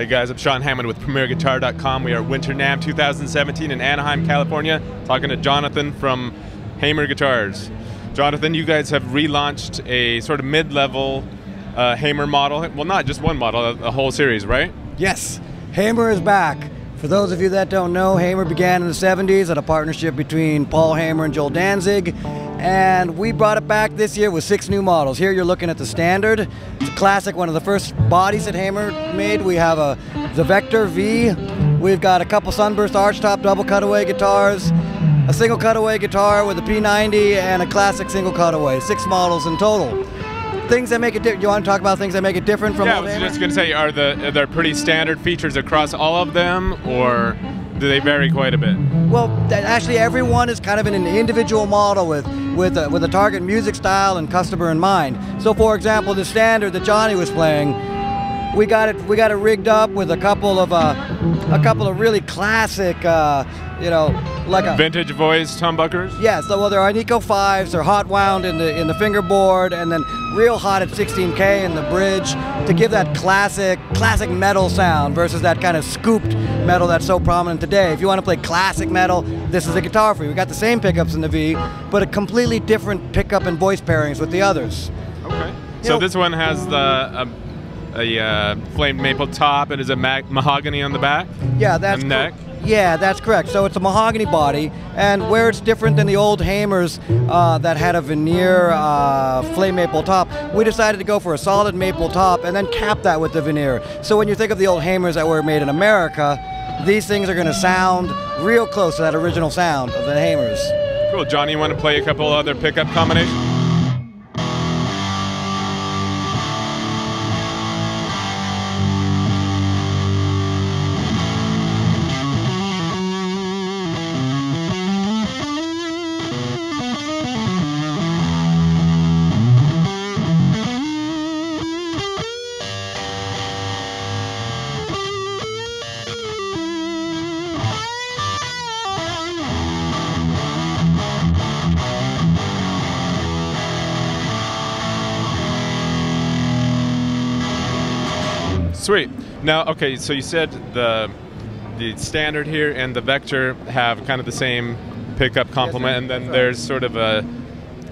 Hey guys, I'm Shawn Hammond with PremierGuitar.com. We are Winter NAMM 2017 in Anaheim, California, talking to Jonathan from Hamer Guitars. Jonathan, you guys have relaunched a sort of mid-level uh, Hamer model. Well, not just one model, a whole series, right? Yes, Hamer is back. For those of you that don't know, Hamer began in the 70s at a partnership between Paul Hamer and Joel Dantzig, and we brought it back this year with six new models. Here you're looking at the Standard. It's a classic, one of the first bodies that Hamer made. We have a the Vector V. We've got a couple Sunburst archtop double cutaway guitars, a single cutaway guitar with a P90, and a classic single cutaway. Six models in total things that make it different. You want to talk about things that make it different from? Yeah, I was just going to say, are the are there pretty standard features across all of them, or do they vary quite a bit? Well, actually, everyone is kind of in an individual model with with a, with a target music style and customer in mind. So, for example, the standard that Johnny was playing, we got it we got it rigged up with a couple of uh, a couple of really classic. Uh, you know, like a vintage voice humbuckers. Yeah, so well, they're Alnico fives. They're hot wound in the in the fingerboard, and then real hot at 16k in the bridge to give that classic classic metal sound versus that kind of scooped metal that's so prominent today. If you want to play classic metal, this is a guitar for you. We got the same pickups in the V, but a completely different pickup and voice pairings with the others. Okay. You so know, this one has the. Um, a uh, flamed maple top and is it mahogany on the back? Yeah, that's neck. Yeah, that's correct. So it's a mahogany body, and where it's different than the old Hamers uh, that had a veneer uh, flame maple top, we decided to go for a solid maple top and then cap that with the veneer. So when you think of the old Hamers that were made in America, these things are going to sound real close to that original sound of the Hamers. Cool. Johnny, you want to play a couple other pickup combinations? Sweet. Now, okay, so you said the the standard here and the vector have kind of the same pickup complement, and then there's sort of a,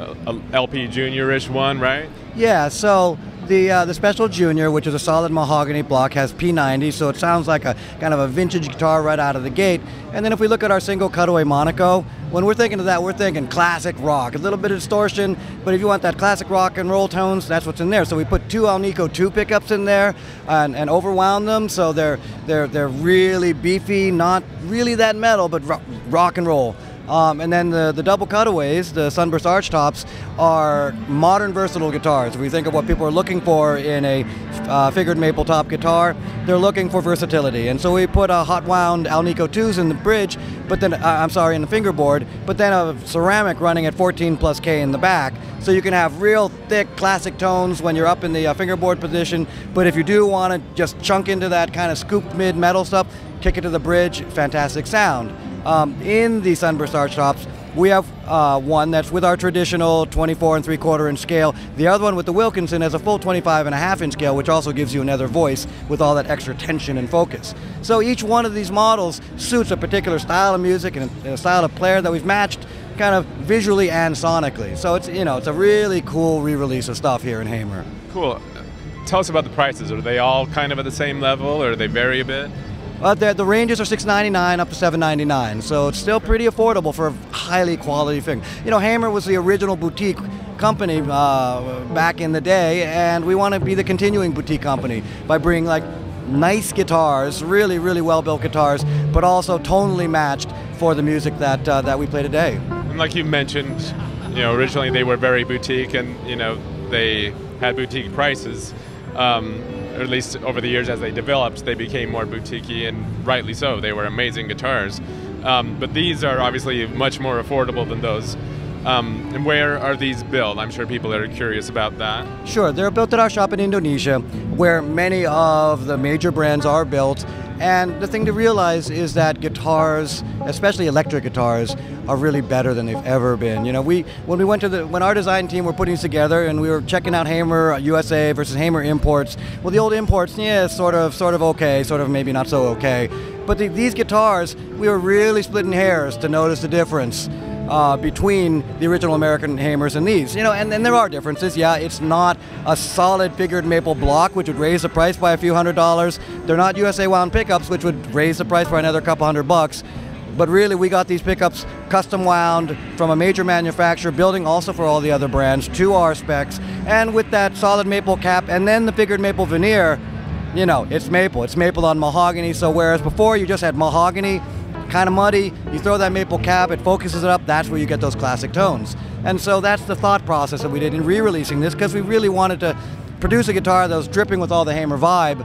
a, a LP juniorish one, right? Yeah. So the uh, the Special Junior, which is a solid mahogany block, has P90, so it sounds like a kind of a vintage guitar right out of the gate. And then if we look at our single cutaway Monaco, when we're thinking of that, we're thinking classic rock, a little bit of distortion, but if you want that classic rock and roll tones, that's what's in there. So we put two Alnico 2 pickups in there and, and overwound them, so they're they're they're really beefy, not really that metal, but rock and roll. Um, and then the, the double cutaways, the Sunburst arch tops, are modern versatile guitars. If we think of what people are looking for in a uh, figured maple top guitar, they're looking for versatility. And so we put a hot wound Alnico 2s in the bridge, but then, uh, I'm sorry, in the fingerboard, but then a ceramic running at 14 plus K in the back. So you can have real thick classic tones when you're up in the uh, fingerboard position, but if you do want to just chunk into that kind of scooped mid metal stuff, kick it to the bridge, fantastic sound. Um, in the Sunburst arch tops, we have uh, one that's with our traditional 24 and 3 quarter inch scale. The other one with the Wilkinson has a full 25 and a half inch scale, which also gives you another voice with all that extra tension and focus. So each one of these models suits a particular style of music and a style of player that we've matched kind of visually and sonically. So it's you know it's a really cool re-release of stuff here in Hamer. Cool. Tell us about the prices. Are they all kind of at the same level, or do they vary a bit? Uh, the, the ranges are $6.99 up to $7.99, so it's still pretty affordable for a highly quality thing. You know, Hamer was the original boutique company uh, back in the day, and we want to be the continuing boutique company by bringing like nice guitars, really, really well-built guitars, but also tonally matched for the music that uh, that we play today. And like you mentioned, you know, originally they were very boutique, and you know they had boutique prices. Um, or at least over the years as they developed, they became more boutiquey, and rightly so. They were amazing guitars. Um, but these are obviously much more affordable than those. Um, and where are these built? I'm sure people are curious about that. Sure, they're built at our shop in Indonesia, where many of the major brands are built. And the thing to realize is that guitars, especially electric guitars, are really better than they've ever been. You know, we when we went to the when our design team were putting these together and we were checking out Hamer USA versus Hamer imports. Well, the old imports, yeah, sort of, sort of okay, sort of maybe not so okay. But the, these guitars, we were really splitting hairs to notice the difference. Uh, between the original American Hamers and these. You know, and, and there are differences. Yeah, it's not a solid figured maple block, which would raise the price by a few hundred dollars. They're not USA wound pickups, which would raise the price by another couple hundred bucks. But really, we got these pickups custom wound from a major manufacturer, building also for all the other brands to our specs, and with that solid maple cap and then the figured maple veneer. You know, it's maple. It's maple on mahogany. So whereas before you just had mahogany kind of muddy. You throw that maple cap, it focuses it up. That's where you get those classic tones. And so that's the thought process that we did in re-releasing this because we really wanted to produce a guitar that was dripping with all the Hamer vibe,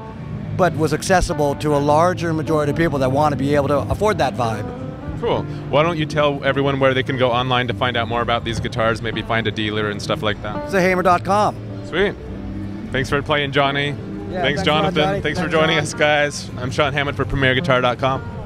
but was accessible to a larger majority of people that want to be able to afford that vibe. Cool. Why don't you tell everyone where they can go online to find out more about these guitars, maybe find a dealer and stuff like that? It's hamer.com. Sweet. Thanks for playing, Johnny. Yeah, thanks, thanks lot, Jonathan. Johnny. Thanks for joining John. us, guys. I'm Shawn Hammond for PremierGuitar.com.